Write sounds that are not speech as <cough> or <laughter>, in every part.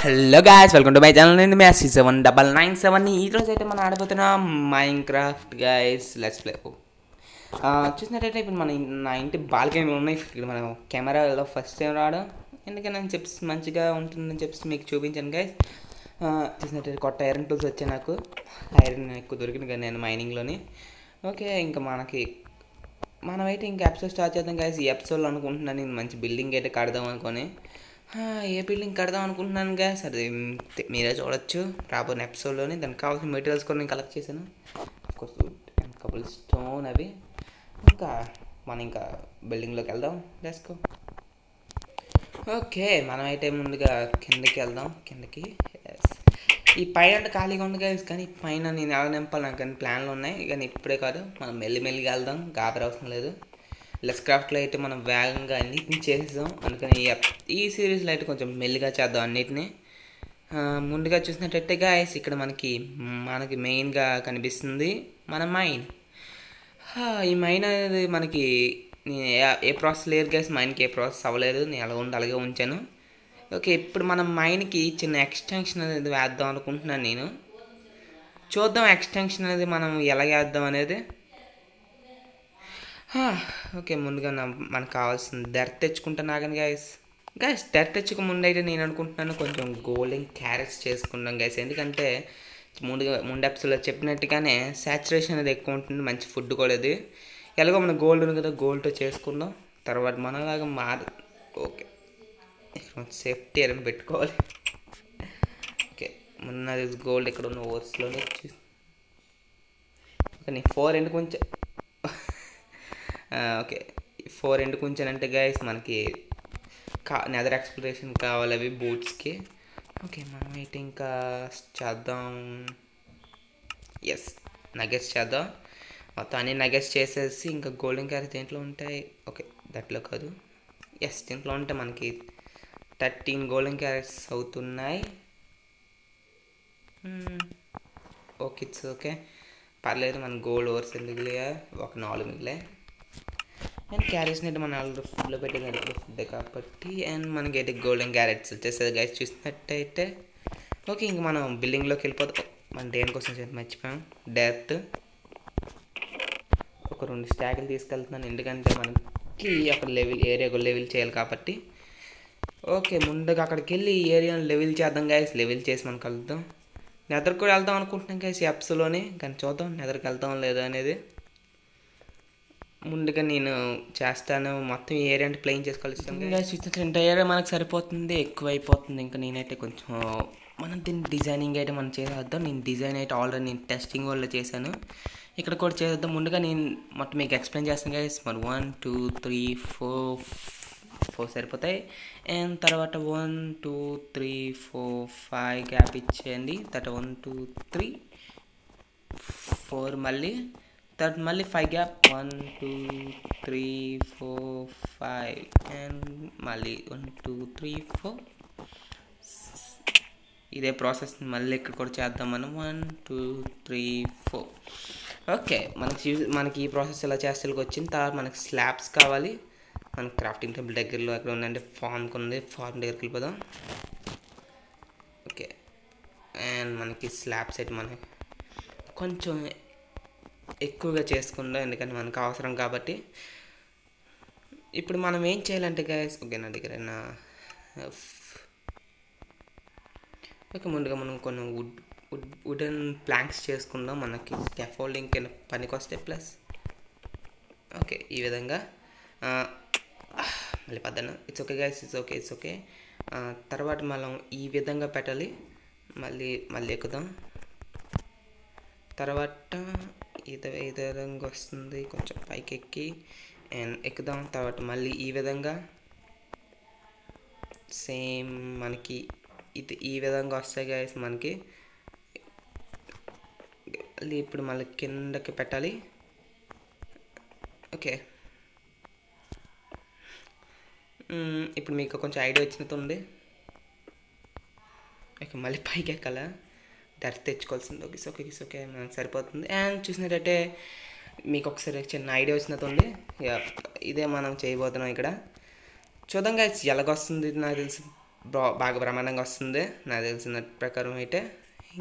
Hello guys welcome to my channel నేను Massy seven double nine seven ఈ రోజు అయితే మనం ఆడబోతున్నాం Minecraft guys let's play చూసినట్టయితే ఇప్పుడు మన నా ఇంటి బాల్కనీలో ఉన్నాయి. ఇక్కడ మనం కెమెరాలో ఫస్ట్ టైం రావడం. ఎందుకని నేను చెప్పి మంచిగా ఉంటుందని చెప్పి మీకు చూపించాను గాయస్ చూసినట్టయితే కొత్త ఐరన్ టూల్స్ వచ్చాయి నాకు. ఐరన్ ఎక్కువ దొరికింది కదా నేను మైనింగ్లోని ఓకే ఇంకా మనకి మనమైతే ఇంకా ఎపిసోడ్ స్టార్ట్ చేద్దాం గాయస్ ఈ ఎపిసోడ్లో అనుకుంటున్నాను నేను మంచి బిల్డింగ్ అయితే కడదాం అనుకొని. ఏ బిల్డింగ్ కడదాం అనుకుంటున్నాను గాయస్ అది మీరే చూడొచ్చు. రాబోయే ఎపిసోడ్లోని దానికి కావాల్సిన మెటీరియల్స్ కూడా నేను కలెక్ట్ చేశాను. కపుల్ స్టోన్ అవి. ఇంకా మనం ఇంకా బిల్డింగ్లోకి వెళ్దాం. లెట్స్ ఓకే మనమైతే ముందుగా కిందకి వెళ్దాం. కిందకి ఈ పైన అంటే ఖాళీగా ఉంది కదా కానీ పైన నేను ఎలా నింపాలి నాకు కానీ ప్లాన్లు ఉన్నాయి. కానీ ఇప్పుడే కాదు మనం మెల్లిమెల్లిగా వెళ్దాం. గాబర అవసరం లేదు. లెస్ క్రాఫ్ట్లో అయితే మనం వేగంగా అన్నిటిని చేసేద్దాం. అందుకని ఈ సిరీస్లో అయితే కొంచెం మెల్లిగా చేద్దాం అన్నిటిని. ముందుగా చూసినట్టయితే గాయస్ ఇక్కడ మనకి మనకి మెయిన్గా కనిపిస్తుంది మన మైండ్ ఈ మైన్ అనేది మనకి నేను ఏ- ఏ ప్రాసెస్ లేదు గ్యాస్ మైన్కి ఏ ప్రాసెస్ అవ్వలేదు. నేను ఎలా ఉండి అలాగే ఉంచాను. ఓకే ఇప్పుడు మనం మైన్కి చిన్న ఎక్స్టెన్షన్ అనేది వేద్దాం అనుకుంటున్నాను నేను. చూద్దాం ఎక్స్టెన్షన్ అనేది మనం ఎలా వేద్దాం అనేది. ఓకే ముందుగా నా మనకు కావాల్సిన డెర్త్ తెచ్చుకుంటాను ఆగండి గాయస్ గాయస్ డెర్త్ తెచ్చుక ముందు అయితే నేను అనుకుంటున్నాను కొంచెం గోల్డెన్ క్యారెట్స్ చేసుకుంటాం గాయస్ ఎందుకంటే ముందుగా ముందు ఎపిసోడ్లో చెప్పినట్టుగానే సాచురేషన్ అనేది ఎక్కువ ఉంటుంది మంచి ఫుడ్ కూడా అది. ఎలాగో మన గోల్డ్ ఉంది కదా గోల్డ్తో చేసుకుందాం. తర్వాత మనలాగా మార్ ఓకే. సేఫ్టీ అని పెట్టుకోవాలి. ఓకే. మొన్న గోల్డ్ ఇక్కడ ఉన్న ఓట్స్లోనే కానీ ఫోర్ ఎందుకు ఉంచా ఓకే. ఫోర్ ఎందుకు ఉంచానంటే గైస్ మనకి కా నెదర్ ఎక్స్ప్లోరేషన్ కావాలి అవి బూట్స్కి ఓకే మనం అయితే ఇంకా చేద్దాం. ఎస్ నగెట్స్ చేద్దాం. మొత్తం అన్ని నగెట్స్ చేసేసి ఇంకా గోల్డెన్ క్యారెట్ దేంట్లో ఉంటాయి? ఓకే దట్లో కాదు. ఎస్ దీంట్లో ఉంటే మనకి థర్టీన్ గోల్డెన్ క్యారెట్స్ అవుతున్నాయి. ఓకే ఇట్స్ ఓకే పర్లేదు మన గోల్డ్ ఓవర్స్ మిగిలియా? ఒక నాలుగు మిగిలే అండ్ క్యారెట్స్ అయితే మనం ఆల్రెడీ ఫుడ్లో పెట్టేది ఫుడ్ కాబట్టి అండ్ మనకి అయితే గోల్డెన్ క్యారెట్స్ వచ్చేస్తుంది గైస్ చూసినట్టయితే. ఓకే ఇంక మనం బిల్డింగ్లోకి వెళ్ళిపోతాం మన దేనికోసం చెప్పి మర్చిపోయాం. డెత్ ఒక రెండు స్టాకులు తీసుకెళ్తున్నాను. ఎందుకంటే మనకి అక్కడ లెవెల్ ఏరియా లెవెల్ చేయాలి కాబట్టి. ఓకే ముందుగా అక్కడికి వెళ్ళి ఈ ఏరియాను లెవెల్ చేద్దాం గాయస్ లెవెల్ చేసి మనం కలుద్దాం. నెదర్ కూడా వెళ్దాం అనుకుంటున్నాం గాయస్ ఈ ఎప్స్లోనే కానీ చూద్దాం నెదర్కి వెళ్తాం లేదా అనేది. ముందుగా నేను చేస్తాను. మొత్తం ఏరియా అంటే ప్లేన్ చేసుకోవాలి చూసినట్టు ఏరియా మనకు సరిపోతుంది. ఎక్కువ అయిపోతుంది ఇంకా నేనైతే కొంచెం మనం దీన్ని డిజైనింగ్ అయితే మనం చేసేద్దాం. నేను డిజైన్ అయితే ఆల్రెడీ నేను టెస్టింగ్ వల్ల చేశాను. ఇక్కడ కూడా చేద్దాం ముందుగా నేను మొత్తం మీకు ఎక్స్ప్లెయిన్ చేస్తాను గైస్ మరి one two three four four సరిపోతాయి. అండ్ తర్వాత one two three four five gap ఇచ్చేయండి. తర్వాత వన్ టూ త్రీ ఫోర్ మళ్ళీ తర్వాత మళ్ళీ five gap one two three four five and మళ్ళీ వన్ టూ త్రీ ఫోర్ ఇదే ప్రాసెస్ మళ్ళీ ఇక్కడ కూడా చేద్దాం మనం. One two three four okay మనకి మనకి ఈ ప్రాసెస్ ఎలా చేస్తే వచ్చింది తర్వాత మనకి స్లాబ్స్ కావాలి. మనకి క్రాఫ్టింగ్ టేబుల్ దగ్గరలో ఎక్కడ ఉందంటే ఫార్మ్కి ఉంది. ఫార్మ్ దగ్గరికి వెళ్ళిపోదాం. ఓకే అండ్ మనకి స్లాబ్స్ అయితే మనకి కొంచెం ఎక్కువగా చేసుకుందాం ఎందుకంటే మనకు అవసరం కాబట్టి. ఇప్పుడు మనం ఏం చేయాలంటే గైస్ ఓకే నా దగ్గర నా ఓకే ముందుగా మనం కొన్ని వుడ్ వుడ్ వుడెన్ ప్లాంక్స్ చేసుకుందాం. మనకి స్కాఫోల్డింగ్ కింద పనికి వస్తే ప్లస్ ఓకే ఈ విధంగా. మళ్ళీ పద్దన. It's okay guys it's okay it's okay తర్వాత మనం ఈ విధంగా పెట్టాలి. మళ్ళీ మళ్ళీ ఎక్కుదాం. తర్వాత ఇదే ఇదే విధంగా వస్తుంది. కొంచెం పైకి ఎక్కి అండ్ ఎక్కుదాం. తర్వాత మళ్ళీ ఈ విధంగా సేమ్ మనకి ఇది ఈ విధంగా వస్తాయి గైస్ మనకి. మళ్ళీ ఇప్పుడు మళ్ళీ కిందకి పెట్టాలి. ఓకే. ఇప్పుడు మీకు కొంచెం ఐడియా వచ్చినట్టుంది. ఓకే మళ్ళీ పైకి ఎక్కాలా డైరెక్ట్ తెచ్చుకోవాల్సింది. ఓకే ఓకే ఓకే మనకు సరిపోతుంది. అండ్ చూసినట్టయితే మీకు ఒకసారి చిన్న ఐడియా వచ్చినట్టుంది ఇదే మనం చేయబోతున్నాం ఇక్కడ. చూద్దాం guys ఎలాగొస్తుంది నాకు తెలిసి బాగా బ్రహ్మాండంగా వస్తుంది. నాకు తెలిసిన ప్రకారం అయితే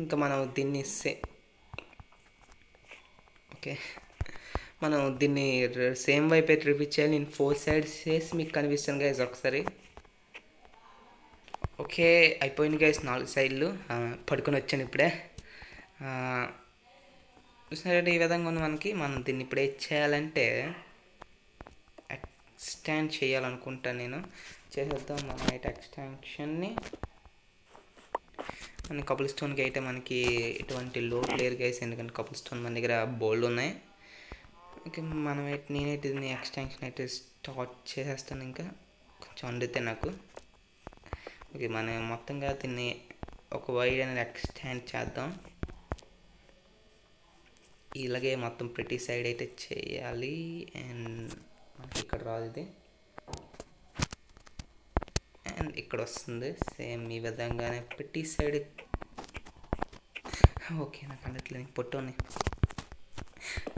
ఇంకా మనం దీన్ని సే ఓకే. మనం దీన్ని సేమ్ వైపు అయితే రిపీట్ చేయాలి. నేను ఫోర్ సైడ్స్ చేసి మీకు కనిపిస్తాను గైజ్ ఒకసారి. ఓకే అయిపోయింది గైస్ నాలుగు సైడ్లు. పడుకొని వచ్చాను ఇప్పుడే. చూసినట్టు ఈ విధంగా ఉంది మనకి. మనం దీన్ని ఇప్పుడు ఏం చేయాలంటే ఎక్స్టాండ్ చేయాలనుకుంటాను నేను. చేసేద్దాం మనం అయితే ఎక్స్టాన్షన్ని మన కపుల్ స్టోన్కి అయితే మనకి ఎటువంటి లోడ్ లేరు గైస్ ఎందుకంటే కపుల్ స్టోన్ మన దగ్గర బోల్డ్ ఉన్నాయి. ఓకే మనం అయితే నేనైతే దీన్ని ఎక్స్టాన్షన్ అయితే స్టార్ట్ చేసేస్తాను ఇంకా. కొంచెం వండితే నాకు. ఓకే మనం మొత్తంగా దీన్ని ఒక వైడ్ అనేది ఎక్స్టాండ్ చేద్దాం. ఇలాగే మొత్తం ప్రతి సైడ్ అయితే చేయాలి. అండ్ మనకి ఇక్కడ రాదు ఇది. అండ్ ఇక్కడ వస్తుంది. సేమ్ ఈ విధంగానే ప్రతి సైడ్. ఓకే నాకు అందట్లేదు పొట్టుని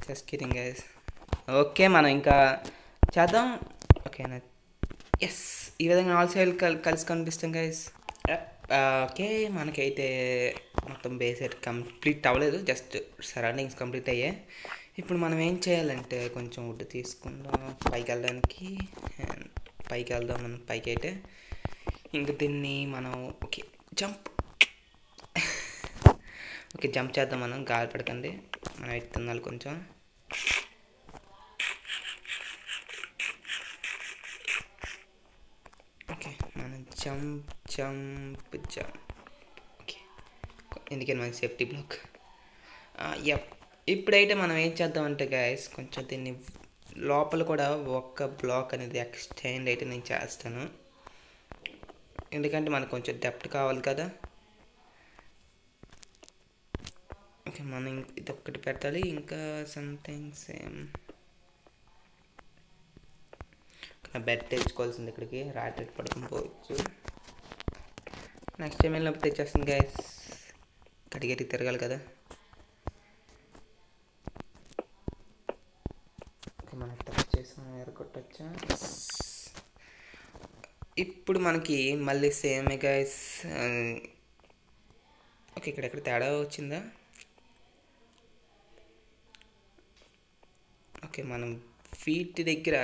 జస్ట్ గైస్ ఓకే మనం ఇంకా చేద్దాం. ఓకేనా? ఎస్ ఈ విధంగా ఆల్ సైడ్ కల్ కలిసి కనిపిస్తాం గైస్ ఓకే మనకైతే మొత్తం బేస్ అయితే కంప్లీట్ అవ్వలేదు జస్ట్ సరౌండింగ్స్ కంప్లీట్ అయ్యాయి. ఇప్పుడు మనం ఏం చేయాలంటే కొంచెం వుడ్ తీసుకుందాం పైకి వెళ్ళడానికి పైకి వెళ్దాం మనం పైకి అయితే ఇంక దీన్ని మనం ఓకే జంప్ <laughs> ఓకే జంప్ చేద్దాం మనం గాలి పడకండి మనం అయితే కొంచెం ఓకే మనం జంప్ జంప్ జంప్ ఓకే ఎందుకని మన సేఫ్టీ బ్లాక్ ఎప్ ఇప్పుడైతే మనం ఏం చేద్దామంటే గాయస్ కొంచెం దీన్ని లోపల కూడా ఒక్క బ్లాక్ అనేది ఎక్స్టెండ్ అయితే నేను చేస్తాను. ఎందుకంటే మనకు కొంచెం డెప్త్ కావాలి కదా. ఓకే మనం ఇది ఒక్కటి పెట్టాలి. ఇంకా సంథింగ్ సేమ్ బెడ్ తెచ్చుకోవాల్సింది ఇక్కడికి. రాత్రి పడుకుని పోవచ్చు. నెక్స్ట్ టైం వెళ్ళినప్పుడు తెచ్చేస్తుంది గ్యాస్ కడిగేటి తిరగాలి కదా. ఓకే మనం టచ్ చేసాం ఎరగొట్టచ్చా ఇప్పుడు మనకి మళ్ళీ సేమ్ గైస్ ఓకే ఇక్కడ ఎక్కడ తేడా వచ్చిందా? ఓకే మనం ఫీట్ దగ్గర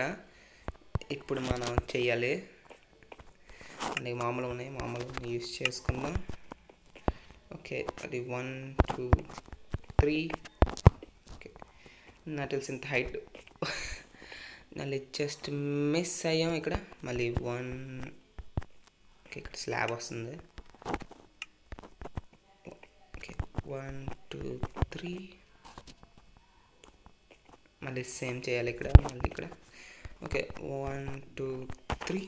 ఇప్పుడు మనం చేయాలి అంటే మామూలు ఉన్నాయి మామూలు యూస్ చేసుకుందాం. ఓకే అది వన్ టూ త్రీ. ఓకే నాకు తెలిసిన హైట్. మళ్ళీ జస్ట్ మిస్ అయ్యాం ఇక్కడ. మళ్ళీ వన్ ఓకే ఇక్కడ స్లాబ్ వస్తుంది. Okay one two three. మళ్ళీ సేమ్ చేయాలి ఇక్కడ మళ్ళీ ఇక్కడ. ఓకే వన్ టూ త్రీ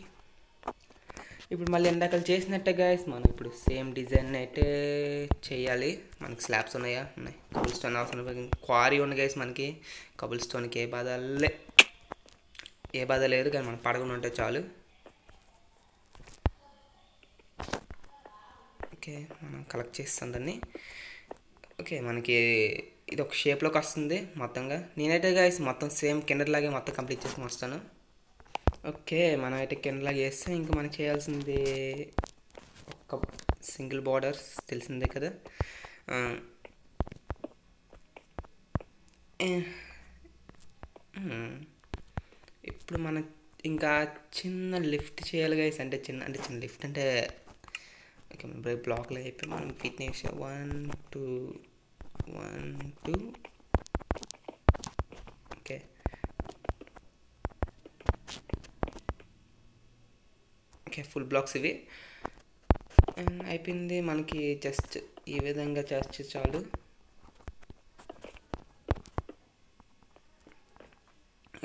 ఇప్పుడు మళ్ళీ ఎందాక చేసినట్టే గాయస్ మనం ఇప్పుడు సేమ్ డిజైన్ అయితే చేయాలి. మనకి స్లాబ్స్ ఉన్నాయా? ఉన్నాయి. కబుల్ స్టోన్ అవసరం క్వారీ ఉంది గైస్ మనకి. కబుల్ స్టోన్కి ఏ బాధ లే ఏ బాధ లేదు కానీ మనం పడకుండా ఉంటే చాలు. ఓకే మనం కలెక్ట్ చేస్తాం దాన్ని. ఓకే మనకి ఇది ఒక షేప్లోకి వస్తుంది మొత్తంగా. నేనైతే గాయస్ మొత్తం సేమ్ కిండర్లాగే మొత్తం కంప్లీట్ చేసుకుని వస్తాను ఓకే మనం అయితే కిండర్లాగా వేస్తే ఇంకా మనం చేయాల్సింది ఒక సింగిల్ బార్డర్స్ తెలిసిందే కదా. ఇప్పుడు మనం ఇంకా చిన్న లిఫ్ట్ చేయాలి గైస్ అంటే చిన్న అంటే చిన్న లిఫ్ట్ అంటే ఓకే బ్లాక్లో అయిపోయి మనం fitness one two one two okay okay full blocks ఇవి. అండ్ అయిపోయింది మనకి జస్ట్ ఈ విధంగా చేస్తే చాలు.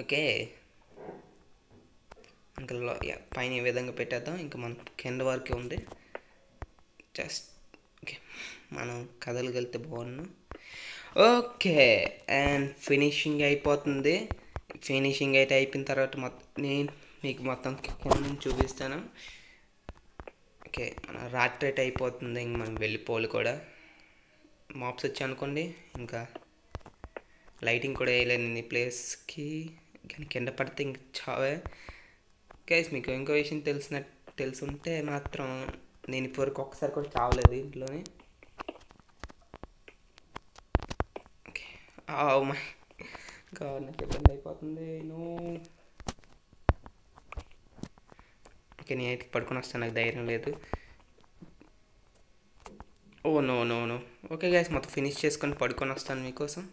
ఓకే ఇంకా పైన ఈ విధంగా పెట్టేద్దాం. ఇంకా మన కింద వరకే ఉంది. జస్ట్ ఓకే మనం కదలగలితే బాగున్నాను ఓకే అండ్ ఫినిషింగ్ అయిపోతుంది. ఫినిషింగ్ అయితే అయిపోయిన తర్వాత మొత్తం నేను మీకు మొత్తం కొంచెం చూపిస్తాను. ఓకే మన రాత్రి అయితే అయిపోతుంది ఇంక మనం వెళ్ళిపోవాలి కూడా. మాప్స్ వచ్చి అనుకోండి ఇంకా లైటింగ్ కూడా వేయలేదు ఈ ప్లేస్కి కానీ కింద పడితే ఇంక చావే. గైస్ మీకు ఇంకో విషయం తెలిసిన తెలుసుంటే మాత్రం నేను ఇప్పటివరకు ఒక్కసారి కూడా చావలేదు ఇంట్లోనే Oh మై గాడ్ నాకు ఇబ్బంది అయిపోతుంది. నో ఓకే నేను అయితే పడుకొని వస్తాను నాకు ధైర్యం లేదు. ఓ no no no okay guys మొత్తం ఫినిష్ చేసుకొని పడుకొని వస్తాను మీకోసం.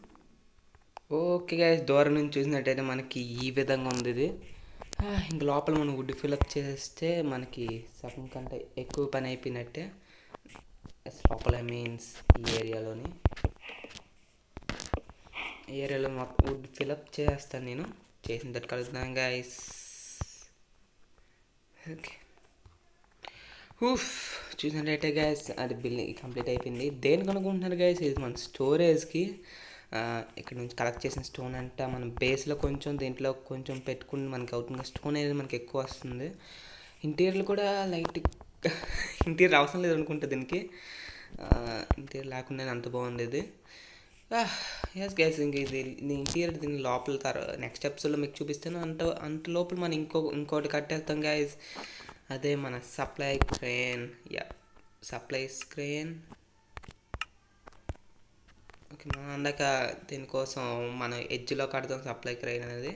ఓకే గైస్ దూరం నుంచి చూసినట్టయితే మనకి ఈ విధంగా ఉంది ఇది. Ah, ఇంక లోపల మనం వుడ్ ఫిల్అప్ చేస్తే మనకి సగం కంటే ఎక్కువ పని అయిపోయినట్టే. లోపల మీన్స్ ఈ ఏరియాలోని ఏరియాలో మొత్తం వుడ్ ఫిలప్ చేస్తాను నేను. చేసిన తర్వాత కలుద్దాం గైస్ ఓకే ఊఫ్ చూసినట్టయితే గ్యాస్ అది బిల్డింగ్ కంప్లీట్ అయిపోయింది. దేనికి అనుకుంటున్నారు గ్యాస్ ఇది మన స్టోరేజ్కి ఇక్కడ నుంచి కలెక్ట్ చేసిన స్టోన్ అంట. మనం బేస్లో కొంచెం దీంట్లో కొంచెం పెట్టుకుని మనకి అవుతుంది. స్టోన్ అనేది మనకి ఎక్కువ వస్తుంది. ఇంటీరియర్ కూడా లైట్ ఇంటీరియర్ <laughs> అవసరం లేదు అనుకుంటా దీనికి. ఇంటీరియర్ లేకుండా అంత బాగుంది ఇది Ah, ఎస్ గ్యాస్ ఇంక ఇది ఇంటీరియర్ దీని లోపల తర్వాత నెక్స్ట్ ఎపిసోడ్లో మీకు చూపిస్తాను. అంత అంత లోపల మనం ఇంకో ఇంకోటి కట్టేస్తాం గాయస్ అదే మన supply crane yeah supply crane okay మనం అందాక దీనికోసం మనం ఎడ్జ్లో కడతాం సప్లై క్రేన్ అనేది.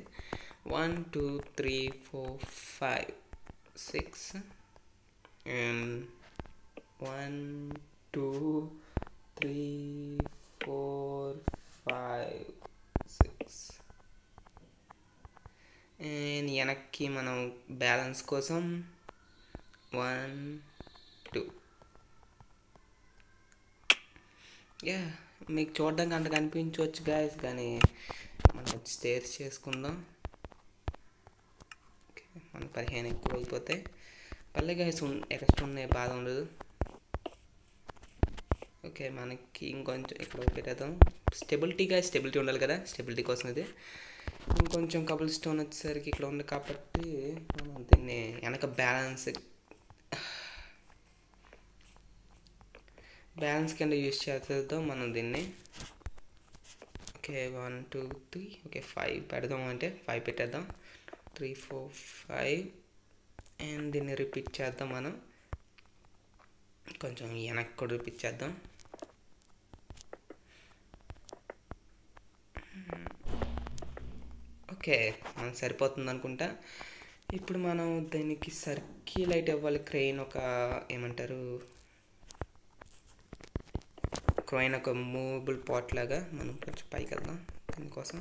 One two three four five six and one two three four five six and వెనక్కి మనం బ్యాలెన్స్ కోసం వన్ టూ. యా మీకు చూడడానికి అంత కనిపించవచ్చు గాయస్ కానీ మనం స్టేర్స్ చేసుకుందాం. ఓకే మన పదిహేను ఎక్కువ అయిపోతాయి పల్లె గాయస్ ఎక్స్ట్రా ఉన్నాయి బాధ ఉండదు. ఓకే మనకి ఇంకొంచెం ఇక్కడ పెట్టేద్దాం స్టెబిలిటీగా స్టెబిలిటీ ఉండాలి కదా? స్టెబిలిటీ కోసం ఇది. ఇంకొంచెం కబుల్ స్టోన్ వచ్చేసరికి ఇక్కడ ఉంది కాబట్టి మనం దీన్ని వెనక బ్యాలెన్స్ బ్యాలెన్స్ కింద యూజ్ చేద్దాం. మనం దీన్ని okay one two three okay five పెడదాం అంటే ఫైవ్ పెట్టేద్దాం. త్రీ ఫోర్ ఫైవ్ అండ్ దీన్ని రిపీట్ చేద్దాం మనం. కొంచెం వెనక్కి కూడా రిపీట్ చేద్దాం. ఓకే మనకు సరిపోతుంది అనుకుంటా ఇప్పుడు మనం దీనికి సర్కిల్ లైట్ ఇవ్వాలి క్రెయిన్ ఒక ఏమంటారు? క్రైన్ ఒక మూవబుల్ పాట్ లాగా మనం కొంచెం పైకి వెళ్దాం దీనికోసం.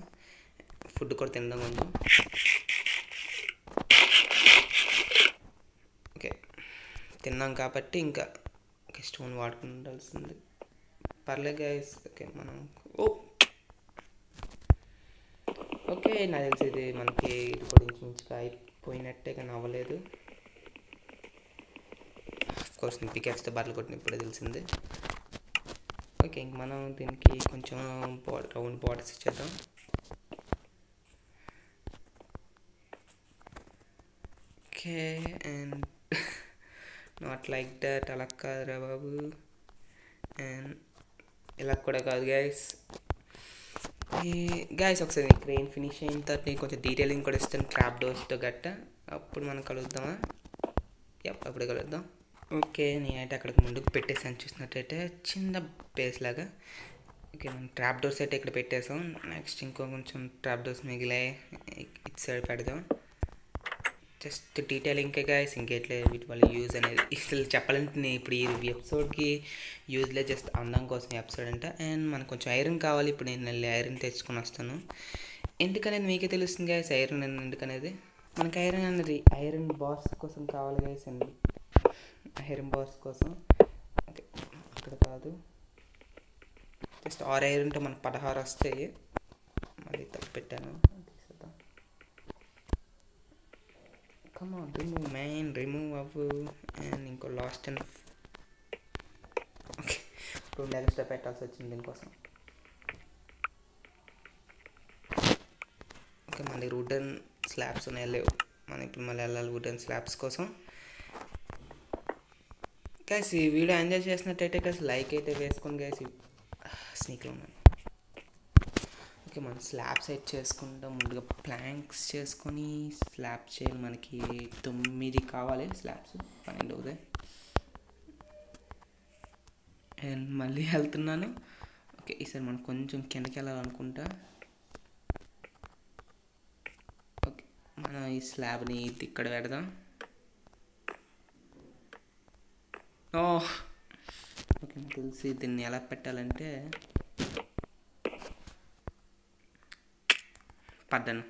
ఫుడ్ కూడా తిందాం కొంచెం ఓకే తిన్నాం కాబట్టి ఇంకా స్టోన్ వాడుకుండాల్సింది. పర్లేదు ఓకే మనం ఓ! ఓకే నాకు తెలిసి ఇది మనకి ఇది కూడా ఇంచుమించుగా అయిపోయినట్టే కానీ అవ్వలేదు. కోర్స్ నేను పికెక్స్తో బట్టలు కొట్టిన ఇప్పుడే తెలిసింది. ఓకే ఇంక మనం దీనికి కొంచెం రౌండ్ బార్డర్స్ ఇచ్చేద్దాం. Okay and not like that అలా కాదురా బాబు. అండ్ ఇలా కూడా కాదు గైస్ గాయస్ ఒకసారి క్రెయిన్ ఫినిష్ అయిన తర్వాత నేను కొంచెం డీటెయిలింగ్ కూడా ఇస్తాను క్రాప్ డోర్స్తో గట్ట. అప్పుడు మనం కలుద్దామా? యప్ అప్పుడే కలుద్దాం. ఓకే నేనైతే అక్కడికి ముందుకు పెట్టేసాను చూసినట్టయితే చిన్న బేస్ లాగా. ఓకే మనం ట్రాప్ డోర్స్ అయితే ఇక్కడ పెట్టేసాం నెక్స్ట్ ఇంకో కొంచెం ట్రాప్ డోర్స్ మిగిలాయి. ఇటు సైడ్ పెడదాం. జస్ట్ డీటెయిల్ ఇంకా గైస్ ఇంకెట్లే వీటి వల్ల యూజ్ అనేది అసలు చెప్పాలంటే నేను ఇప్పుడు ఈ ఎపిసోడ్కి యూజ్లే జస్ట్ అందం కోసం ఎపిసోడ్ అంటే. అండ్ మనకు కొంచెం ఐరన్ కావాలి ఇప్పుడు నేను వెళ్ళి ఐరన్ తెచ్చుకొని వస్తాను. ఎందుకనేది మీకే తెలుస్తుంది గాయస్ ఐరన్ ఎందుకనేది? మనకి ఐరన్ అనేది ఐరన్ బాస్ కోసం కావాలి గాయస్ అండి ఐరన్ బాస్ కోసం. ఓకే అక్కడ కాదు. జస్ట్ ఆరు ఐరన్ ఉంటే మనకు పదహారు వస్తాయి. మళ్ళీ తప్పు పెట్టాను. Come on remove main remove అవ్వు అండ్ ఇంకో లాస్ట్ అండ్ ఓకే రెండు ఎక్స్ట్రా పెట్టాల్సి వచ్చింది దీనికోసం. ఓకే మళ్ళీ వుడెన్ స్లాబ్స్ ఉన్నాయి? లేవు. మనం ఇప్పుడు మళ్ళీ వెళ్ళాలి వుడెన్ స్లాబ్స్ కోసం. గైస్ ఈ వీడియో ఎంజాయ్ చేసినట్టయితే గైస్ లైక్ అయితే వేసుకోండి గైస్ స్నీక్లో ఉన్నాను ఓకే మనం స్లాబ్ సెట్ చేసుకుంటాం ముందుగా ప్లాంక్స్ చేసుకొని స్లాబ్ చేయాలి మనకి తొమ్మిది కావాలి స్లాబ్స్ పన్నెండు అవుతాయి. అండ్ మళ్ళీ వెళ్తున్నాను. ఓకే ఈసారి మనం కొంచెం కిందకి వెళ్ళాలనుకుంటా. ఓకే మనం ఈ స్లాబ్ని ఇది ఇక్కడ పెడదాం. ఓ ఓకే నాకు తెలిసి దీన్ని ఎలా పెట్టాలంటే పడ్డాను.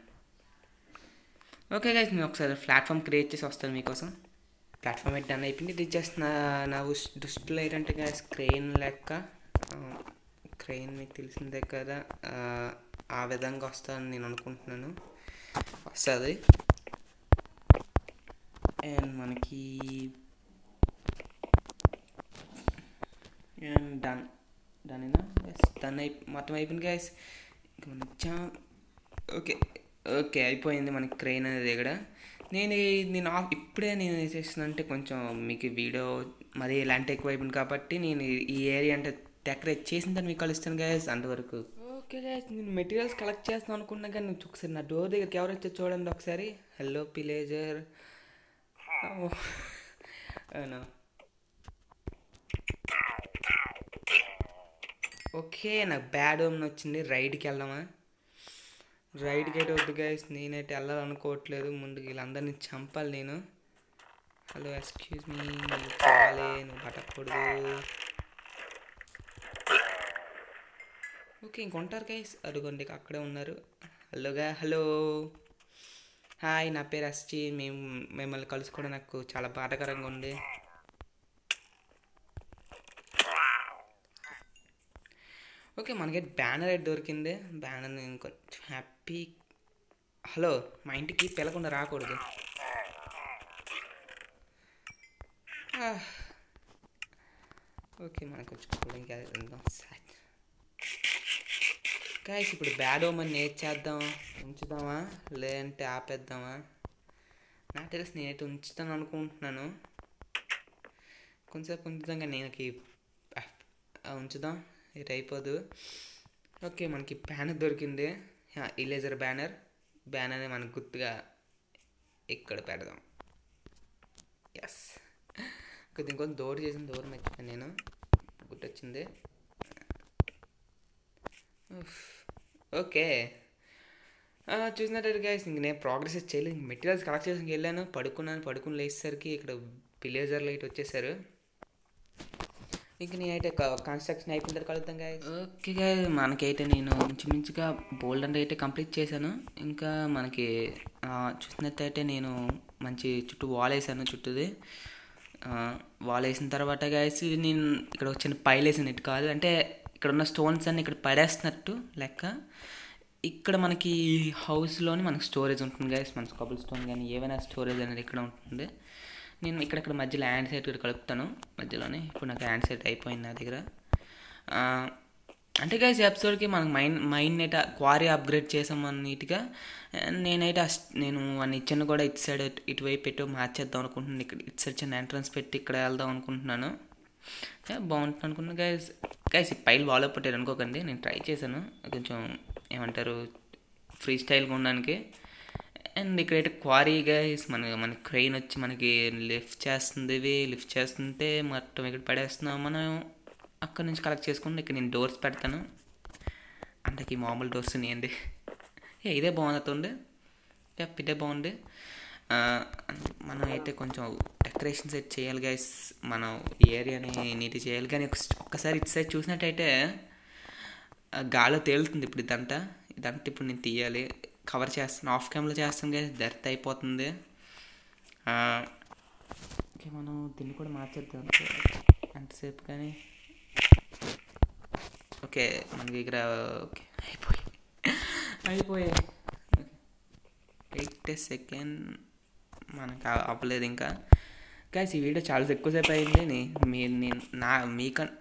ఓకే గైస్ నేను ఒకసారి ప్లాట్ఫామ్ క్రియేట్ చేసి వస్తాను మీకోసం. ప్లాట్ఫామ్ అయితే డన్ అయిపోయింది. ఇది జస్ట్ నా నా ఉస్- ఏంటంటే గైస్ క్రెయిన్ లెక్క క్రెయిన్ మీకు తెలిసిందే కదా ఆ, విధంగా వస్తుందని నేను అనుకుంటున్నాను. వస్తుంది. అండ్ మనకి అండ్ డన్ డన్ అయినా డన్ అయి మొత్తం అయిపోయింది గైస్ ఇంకా మనం ఓకే ఓకే అయిపోయింది మనకి క్రెయిన్ అనేది ఇక్కడ. నేను నేను ఆఫ్ ఇప్పుడే నేను ఏం చేస్తున్నానంటే కొంచెం మీకు వీడియో మరి ఇలాంటి ఎక్కువ అయిపోయింది కాబట్టి నేను ఈ- ఈ ఏరియా అంటే డెకరేట్ చేసిన తర్వాత మీకు కలుస్తాను గైస్ అంతవరకు. ఓకే గైస్ నేను మెటీరియల్స్ కలెక్ట్ చేస్తాను అనుకున్నా కానీ నువ్వు ఒకసారి నా డోర్ దగ్గరికి ఎవరు వచ్చారు చూడండి ఒకసారి. హలో పిలేజర్ అవునా ఓకే నాకు బ్యాడ్ ఓమ్ని వచ్చింది. రైడ్కి వెళ్దామా? రైట్ గేట్ వద్దు గైస్ నేనైతే వెళ్ళాలనుకోవట్లేదు ముందు వీళ్ళందరినీ చంపాలి నేను. హలో ఎక్స్క్యూజ్ మీ నువ్వు చాలే నువ్వు పట్టకూడదు. ఓకే ఇంకొంటారు గైస్ అడుగోండి అక్కడే ఉన్నారు. హలోగా హలో హాయ్ నా పేరు ఎస్జి మేము మిమ్మల్ని కలుసుకోవడం నాకు చాలా బాధాకరంగా ఉంది. ఓకే మనకి బ్యానర్ అయితే దొరికింది. బ్యానర్ నేను కొంచెం హ్యాపీ హలో మా ఇంటికి పిలకుండా రాకూడదు. Ah. ఓకే మనకు కొంచెం కూలింగ్ గాయస్ ఇప్పుడు బ్యాడ్ ఓమన్ ఏది చేద్దాం ఉంచుదామా? లేదంటే ఆపేద్దామా? నాకు తెలిసి నేనైతే ఉంచుతాను అనుకుంటున్నాను. కొంచెంసేపు ఉంచుదాం కానీ నేను ఉంచుదాం. ఇది అయిపోదు ఓకే మనకి బ్యానర్ దొరికింది. ఇలేజర్ బ్యానర్. బ్యానర్ని మనకు గుర్తుగా ఇక్కడ పెడదాం. ఎస్ ఓకే దీనికోసం దూరం చేసిన దూరం ఎక్కాను నేను. గుర్తొచ్చింది. ఓకే. చూసినట్టు గైస్ ఇంక నేను ప్రోగ్రెస్ చేయలేదు. మెటీరియల్స్ కలెక్ట్ చేసి వెళ్ళాను. పడుకున్నాను. పడుకుని లేచేసరికి ఇక్కడ విలేజర్ లైట్ వచ్చేసారు. ఇంక నేనైతే కన్స్ట్రక్షన్ అయిపోయిన తర్వాత కలుద్దాం గాయ ఓకే గాయ మనకైతే నేను ఇంచుమించుగా బోల్డ్ అండ్ అయితే కంప్లీట్ చేశాను. ఇంకా మనకి చూసినట్టయితే నేను మంచి చుట్టూ వాల్ వేసాను చుట్టూది. వాల్ వేసిన తర్వాత గాయస్ నేను ఇక్కడ వచ్చిన పైలు వేసినట్టు కాదు అంటే ఇక్కడ ఉన్న స్టోన్స్ అన్ని ఇక్కడ పడేస్తున్నట్టు లెక్క. ఇక్కడ మనకి హౌస్లోనే మనకి స్టోరేజ్ ఉంటుంది గైస్ మన కబుల్ స్టోన్ కానీ ఏవైనా స్టోరేజ్ అనేది ఇక్కడ ఉంటుంది. నేను ఇక్కడక్కడ మధ్యలో హ్యాండ్ సెట్ కూడా కలుపుతాను. మధ్యలోనే ఇప్పుడు నాకు హ్యాండ్ సెట్ అయిపోయింది నా దగ్గర. అంటే గైస్ ఎపిసోడ్కి మనకు మైండ్ మైండ్ అయితే క్వారీ అప్గ్రేడ్ చేసాం నీట్గా నేనైతే అస్- నేను వాడిని ఇచ్చాను కూడా ఇటు సైడ్ ఇటువైపు పెట్టు మార్చేద్దాం అనుకుంటున్నాను. ఇక్కడ ఇటు సైడ్ చిన్న ఎంట్రన్స్ పెట్టి ఇక్కడ వెళ్దాం అనుకుంటున్నాను. బాగుంటుంది అనుకున్నాను గైస్ గైస్ ఈ పైలు బాగా పట్టారు అనుకోకండి. నేను ట్రై చేశాను. కొంచెం ఏమంటారు ఫ్రీ స్టైల్గా ఉండడానికి. అండ్ ఇక్కడైతే క్వారీ గైస్ మన మన క్రెయిన్ వచ్చి మనకి లిఫ్ట్ చేస్తుంది ఇవి లిఫ్ట్ చేస్తుంటే మొత్తం ఇక్కడ పడేస్తున్నాం మనం. అక్కడ నుంచి కలెక్ట్ చేసుకుంటే ఇక్కడ నేను డోర్స్ పెడతాను. అంటే ఈ మామూలు డోర్స్ ఉన్నాయండి. ఏ ఇదే బాగుంది యప్ ఇదే బాగుంది. మనం అయితే కొంచెం డెకరేషన్ సెట్ చేయాలి గైస్ మనం ఏరియాని నీట్ చేయాలి. కానీ ఒకసారి ఒక్కసారి ఇటు సైడ్ చూసినట్టయితే ఆ తేలుతుంది ఇప్పుడు ఇదంతా. ఇదంతా ఇప్పుడు నేను తీయాలి. కవర్ చేస్తాను ఆఫ్ క్యామ్లో చేస్తాను కదా డెర్త్ అయిపోతుంది. ఓకే మనం దీన్ని కూడా మార్చేద్దాం. ఎంతసేపు కానీ. ఓకే మనకి ఇక్కడ ఓకే అయిపోయి అయిపోయాయి ఎయిట్ సెకండ్ మనకు అవ్వలేదు ఇంకా. గాయస్ ఈ వీడియో చాలా ఎక్కువసేపు అయింది. నేను నా మీకన్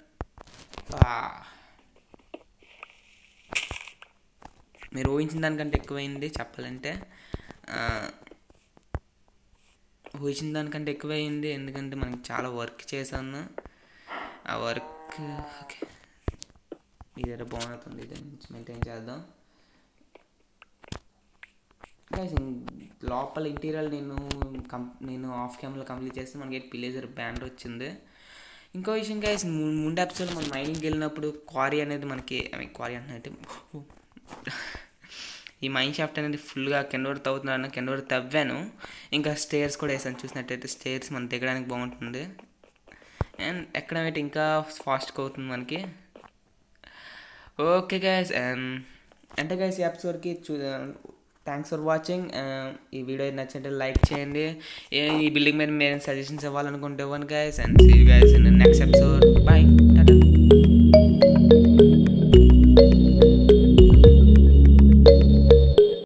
ఆ. మీరు ఊహించిన దానికంటే ఎక్కువైంది చెప్పాలంటే ఊహించిన దానికంటే ఎక్కువ అయింది ఎందుకంటే మనకి చాలా వర్క్ చేశాను. ఆ వర్క్ ఓకే. ఇదేదో బాగుంటుంది ఇది నుంచి మెయింటైన్ చేద్దాం. లోపల ఇంటీరియర్ నేను కం నేను ఆఫ్ క్యామ్లో కంప్లీట్ చేస్తే మనకి పిలేజర్ బ్యాండ్ వచ్చింది. ఇంకో విషయం గైస్ ముందు ఎపిసోడ్ మనం మైనింగ్కి వెళ్ళినప్పుడు క్వారీ అనేది మనకి ఐ మీన్ క్వారీ అంటే ఈ మైన్ షాఫ్ట్ అనేది ఫుల్గా కింద వరకు తవ్వుతున్నాను కింద వరకు తవ్వాను. ఇంకా స్టేర్స్ కూడా వేసాను. చూసినట్టయితే స్టేర్స్ మనం దిగడానికి బాగుంటుంది. అండ్ ఎక్కడ పెట్టి ఇంకా ఫాస్ట్గా అవుతుంది మనకి? ఓకే గైస్ అంటే గైస్ యాప్స్ వరకు చూ థ్యాంక్స్ ఫర్ వాచింగ్. ఈ వీడియో నచ్చినట్టు లైక్ చేయండి. ఈ బిల్డింగ్ మీద మీరు సజెషన్స్ ఇవ్వాలనుకుంటే ఇవ్వండి guys and see guys in next episode. Bye